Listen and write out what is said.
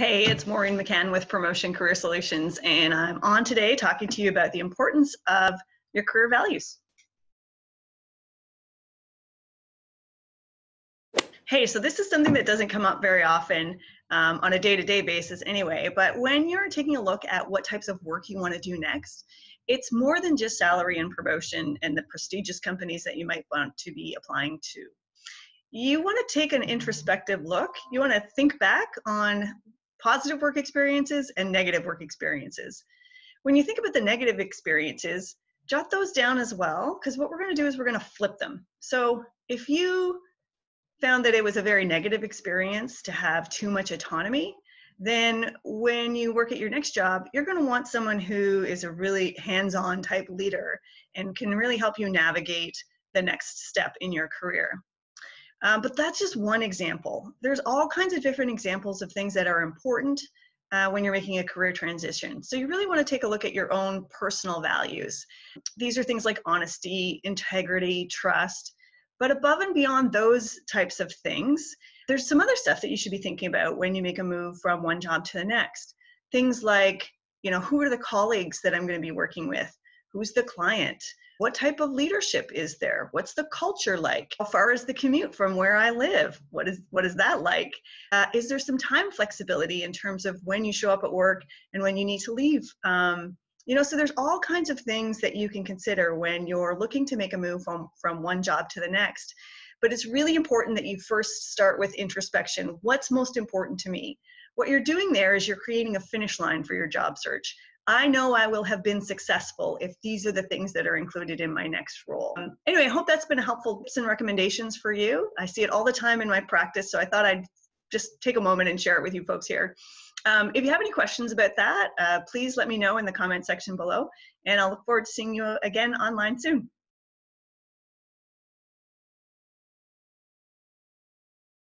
Hey, it's Maureen McCann with Promotion Career Solutions, and I'm on today talking to you about the importance of your career values. Hey, so this is something that doesn't come up very often um, on a day to day basis anyway, but when you're taking a look at what types of work you want to do next, it's more than just salary and promotion and the prestigious companies that you might want to be applying to you want to take an introspective look. You want to think back on positive work experiences and negative work experiences. When you think about the negative experiences, jot those down as well, because what we're going to do is we're going to flip them. So if you found that it was a very negative experience to have too much autonomy, then when you work at your next job, you're going to want someone who is a really hands on type leader and can really help you navigate the next step in your career. Um, but that's just one example. There's all kinds of different examples of things that are important uh, when you're making a career transition. So you really want to take a look at your own personal values. These are things like honesty, integrity, trust. But above and beyond those types of things, there's some other stuff that you should be thinking about when you make a move from one job to the next. Things like, you know, who are the colleagues that I'm going to be working with? Who's the client? What type of leadership is there? What's the culture like? How far is the commute from where I live? What is what is that like? Uh, is there some time flexibility in terms of when you show up at work and when you need to leave? Um, you know, so there's all kinds of things that you can consider when you're looking to make a move from from one job to the next. But it's really important that you first start with introspection. What's most important to me? What you're doing there is you're creating a finish line for your job search. I know I will have been successful if these are the things that are included in my next role. Um, anyway, I hope that's been helpful tips and recommendations for you. I see it all the time in my practice, so I thought I'd just take a moment and share it with you folks here. Um, if you have any questions about that, uh, please let me know in the comment section below, and I'll look forward to seeing you again online soon.